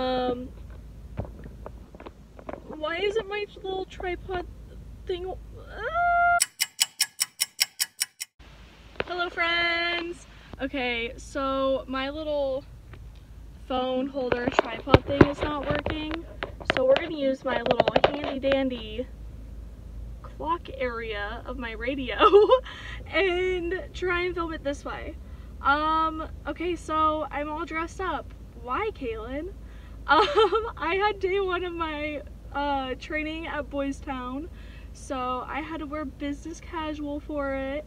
Um, why isn't my little tripod thing? Ah! Hello friends! Okay, so my little phone holder tripod thing is not working. So we're gonna use my little handy dandy clock area of my radio and try and film it this way. Um, okay, so I'm all dressed up. Why, Caylin? Um, I had day one of my uh, training at Boys Town, so I had to wear business casual for it,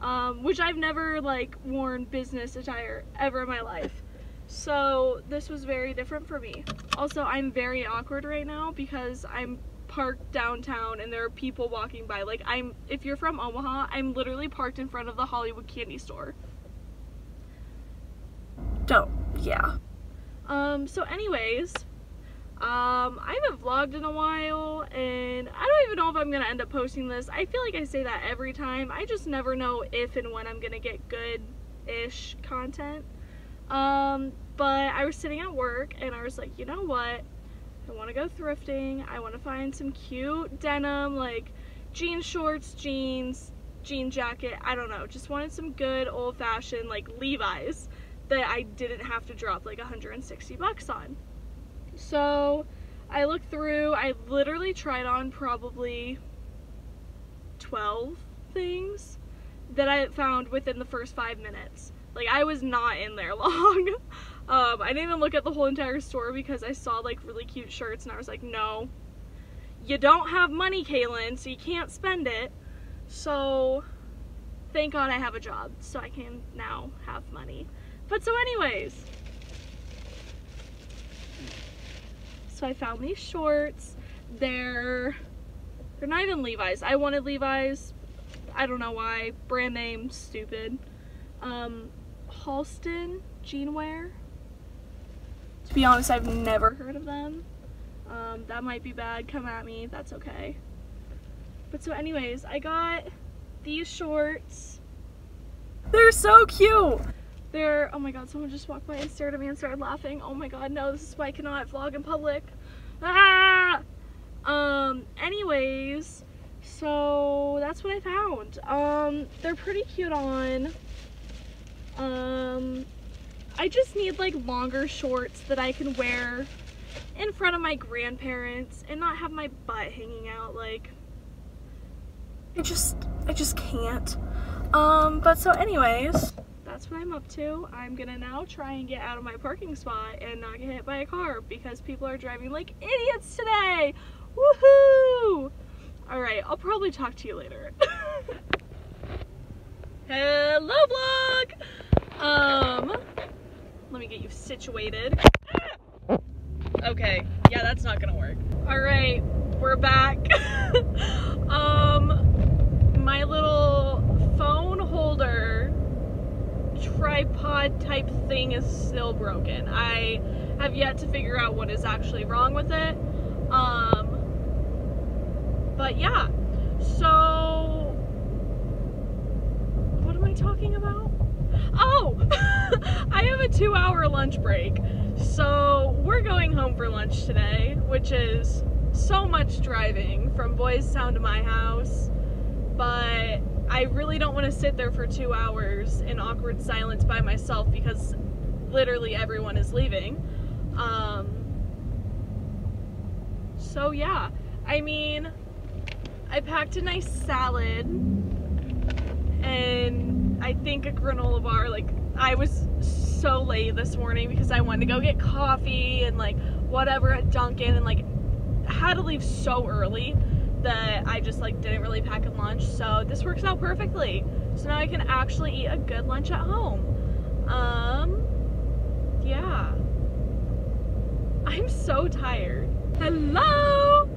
um, which I've never like worn business attire ever in my life. So this was very different for me. Also, I'm very awkward right now because I'm parked downtown and there are people walking by. Like I'm, if you're from Omaha, I'm literally parked in front of the Hollywood candy store. Don't, yeah. Um, so anyways, um, I haven't vlogged in a while and I don't even know if I'm gonna end up posting this. I feel like I say that every time. I just never know if and when I'm gonna get good-ish content. Um, but I was sitting at work and I was like, you know what? I want to go thrifting. I want to find some cute denim, like jean shorts, jeans, jean jacket. I don't know. Just wanted some good old fashioned like Levi's that I didn't have to drop like 160 bucks on. So I looked through, I literally tried on probably 12 things that I found within the first five minutes. Like I was not in there long. um, I didn't even look at the whole entire store because I saw like really cute shirts and I was like, no, you don't have money, Caylin, so you can't spend it. So thank God I have a job so I can now have money. But so anyways, so I found these shorts. They're, they're not even Levi's. I wanted Levi's. I don't know why. Brand name, stupid. Um, Halston Jeanwear. To be honest, I've never heard of them. Um, that might be bad. Come at me. That's okay. But so anyways, I got these shorts. They're so cute. They're, oh my god, someone just walked by and stared at me and started laughing. Oh my god, no, this is why I cannot vlog in public. Ah! Um, anyways, so that's what I found. Um, they're pretty cute on. Um, I just need like longer shorts that I can wear in front of my grandparents and not have my butt hanging out like I just I just can't um but so anyways that's what I'm up to. I'm gonna now try and get out of my parking spot and not get hit by a car because people are driving like idiots today. Woohoo! All right I'll probably talk to you later. Hello vlog! Um let me get you situated. Okay, yeah, that's not gonna work. All right, we're back. um, my little phone holder tripod type thing is still broken. I have yet to figure out what is actually wrong with it. Um, but yeah, so what am I talking about? Oh, I have a two hour lunch break. So we're going home for lunch today, which is so much driving from Boys Town to my house, but I really don't want to sit there for two hours in awkward silence by myself because literally everyone is leaving. Um, so yeah, I mean, I packed a nice salad and I think a granola bar, like I was so late this morning because I wanted to go get coffee and like whatever at Dunkin' and like had to leave so early that I just like didn't really pack a lunch. So this works out perfectly. So now I can actually eat a good lunch at home. Um, yeah. I'm so tired. Hello!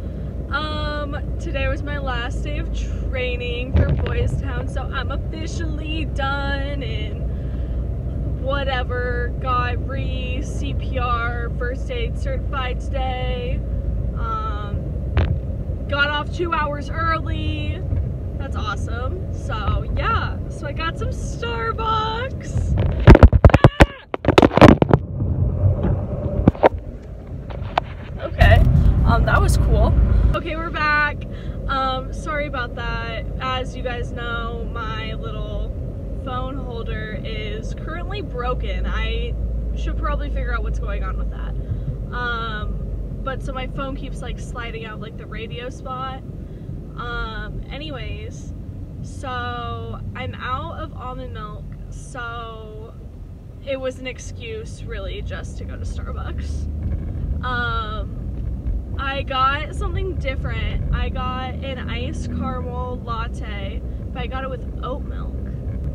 Um, today was my last day of training for Boys Town, so I'm officially done and whatever, got re CPR first aid certified today got off two hours early. That's awesome. So yeah, so I got some Starbucks. Ah! Okay, um, that was cool. Okay, we're back. Um, sorry about that. As you guys know, my little phone holder is currently broken. I should probably figure out what's going on with that. Um, but so my phone keeps like sliding out like the radio spot. Um, anyways, so I'm out of almond milk, so it was an excuse really just to go to Starbucks. Um, I got something different. I got an iced caramel latte, but I got it with oat milk.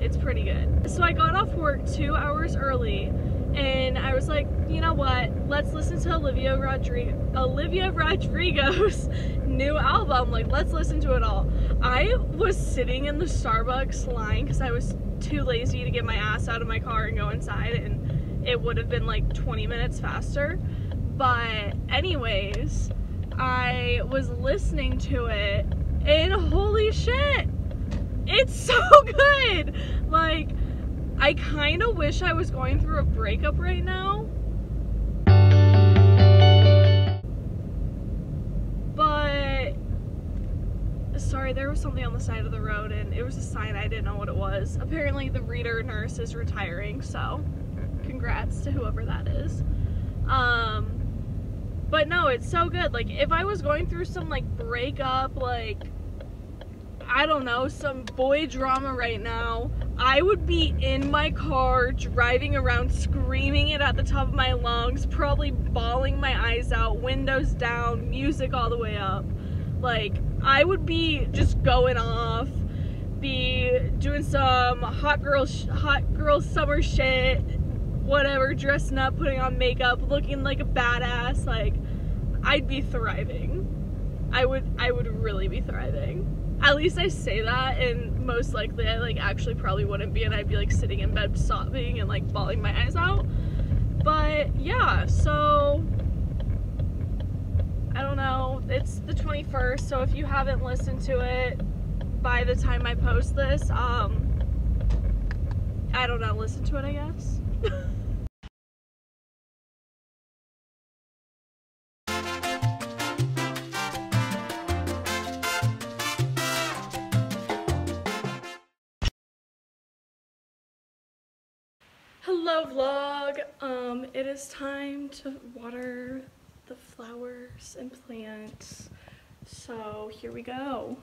It's pretty good. So I got off work two hours early and I was like, you know what? Let's listen to Olivia Rodrigo Olivia Rodrigo's new album. Like, let's listen to it all. I was sitting in the Starbucks line because I was too lazy to get my ass out of my car and go inside, and it would have been like 20 minutes faster. But, anyways, I was listening to it, and holy shit, it's so good! Like, I kind of wish I was going through a breakup right now. But, sorry, there was something on the side of the road and it was a sign I didn't know what it was. Apparently the reader nurse is retiring, so congrats to whoever that is. Um, but no, it's so good. Like, if I was going through some, like, breakup, like, I don't know, some boy drama right now, I would be in my car driving around screaming it at the top of my lungs, probably bawling my eyes out, windows down, music all the way up. Like, I would be just going off, be doing some hot girl, hot girl summer shit, whatever, dressing up, putting on makeup, looking like a badass. Like, I'd be thriving. I would, I would really be thriving at least I say that, and most likely I like actually probably wouldn't be, and I'd be like sitting in bed sobbing and like bawling my eyes out. But yeah, so I don't know. It's the 21st, so if you haven't listened to it by the time I post this, um, I don't know, listen to it, I guess. Hello vlog! Um, it is time to water the flowers and plants. So here we go.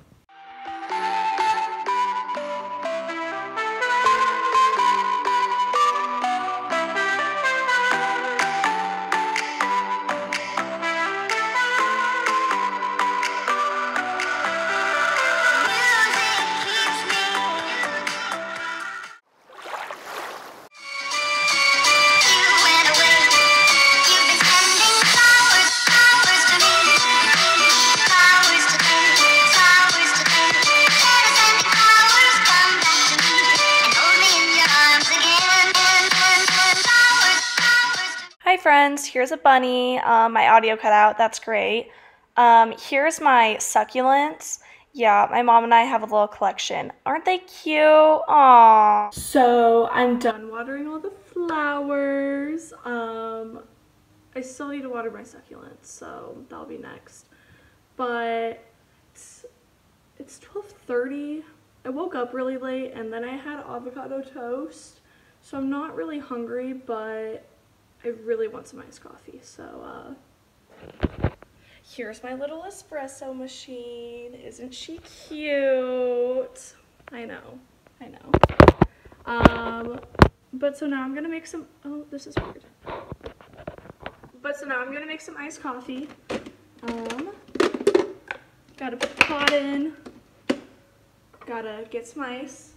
Friends, here's a bunny. Um, my audio cut out, that's great. Um, here's my succulents. Yeah, my mom and I have a little collection. Aren't they cute? Aww. So I'm done watering all the flowers. Um, I still need to water my succulents, so that'll be next. But it's, it's 12.30. I woke up really late and then I had avocado toast. So I'm not really hungry, but I really want some iced coffee, so uh, here's my little espresso machine. Isn't she cute? I know, I know. Um, but so now I'm gonna make some, oh, this is weird. But so now I'm gonna make some iced coffee. Um, gotta put the pot in, gotta get some ice.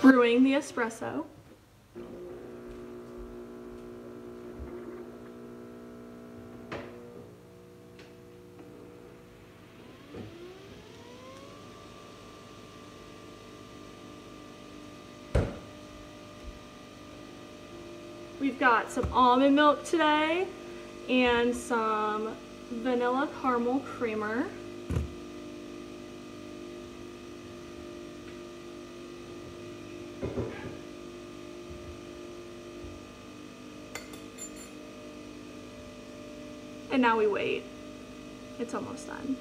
Brewing the espresso. We've got some almond milk today and some vanilla caramel creamer. And now we wait. It's almost done.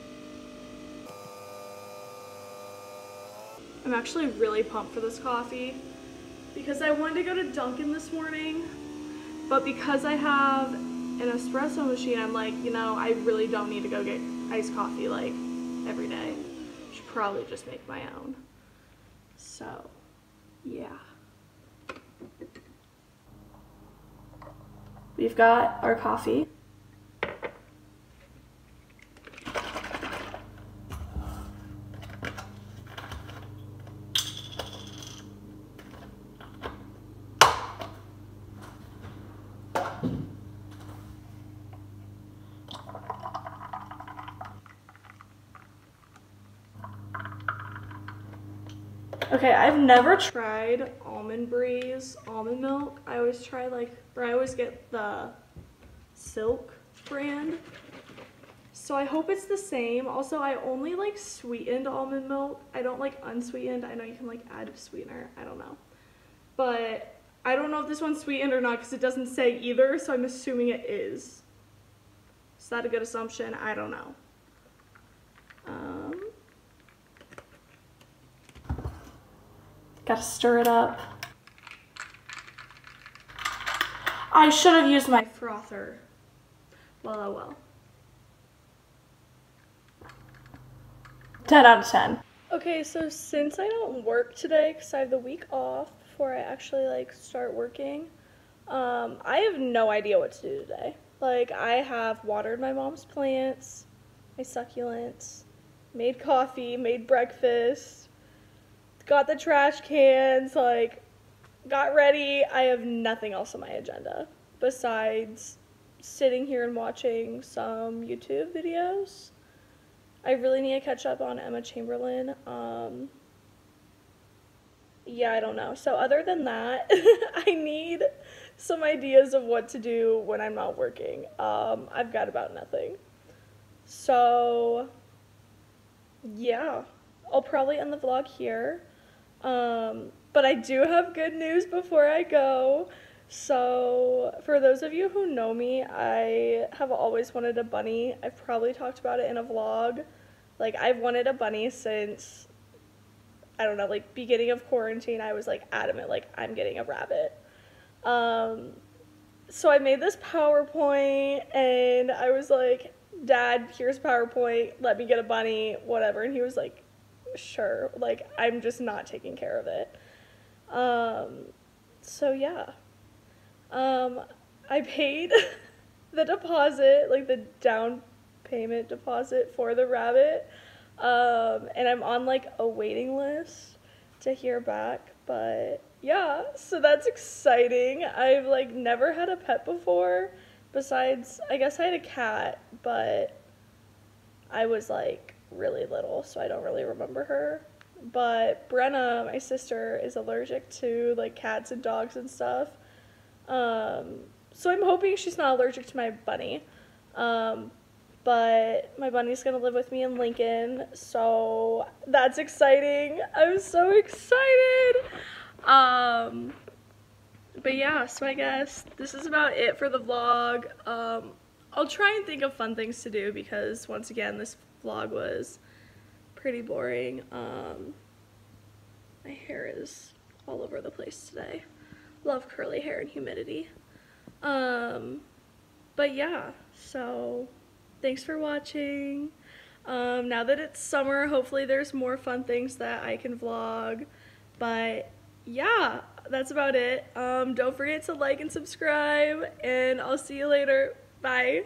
I'm actually really pumped for this coffee because I wanted to go to Dunkin' this morning, but because I have an espresso machine, I'm like, you know, I really don't need to go get iced coffee like every day. Should probably just make my own. So, yeah. We've got our coffee. Okay, I've never tried Almond Breeze almond milk. I always try like, or I always get the Silk brand. So I hope it's the same. Also, I only like sweetened almond milk. I don't like unsweetened. I know you can like add a sweetener. I don't know. But I don't know if this one's sweetened or not because it doesn't say either. So I'm assuming it is. Is that a good assumption? I don't know. Um, Gotta stir it up. I should have used my frother. Well, oh well. 10 out of 10. Okay, so since I don't work today because I have the week off before I actually like start working, um, I have no idea what to do today. Like I have watered my mom's plants, my succulents, made coffee, made breakfast, got the trash cans, like, got ready. I have nothing else on my agenda besides sitting here and watching some YouTube videos. I really need to catch up on Emma Chamberlain. Um, yeah, I don't know. So, other than that, I need some ideas of what to do when I'm not working. Um, I've got about nothing. So, yeah, I'll probably end the vlog here. Um, but I do have good news before I go. So, for those of you who know me, I have always wanted a bunny. I've probably talked about it in a vlog. Like, I've wanted a bunny since, I don't know, like, beginning of quarantine. I was, like, adamant, like, I'm getting a rabbit. Um, so I made this PowerPoint, and I was like, Dad, here's PowerPoint, let me get a bunny, whatever. And he was like, sure. Like, I'm just not taking care of it. Um, so yeah. Um, I paid the deposit, like the down payment deposit for the rabbit. Um, and I'm on like a waiting list to hear back. But yeah, so that's exciting. I've like never had a pet before. Besides, I guess I had a cat, but I was like really little, so I don't really remember her. But Brenna, my sister, is allergic to like cats and dogs and stuff. Um, so I'm hoping she's not allergic to my bunny. Um, but my bunny's gonna live with me in Lincoln, so that's exciting. I'm so excited. Um, but yeah, so I guess this is about it for the vlog. Um, I'll try and think of fun things to do because once again, this vlog was pretty boring. Um, my hair is all over the place today. Love curly hair and humidity. Um, but yeah, so thanks for watching. Um, now that it's summer, hopefully there's more fun things that I can vlog. But yeah, that's about it. Um, don't forget to like and subscribe, and I'll see you later. Bye.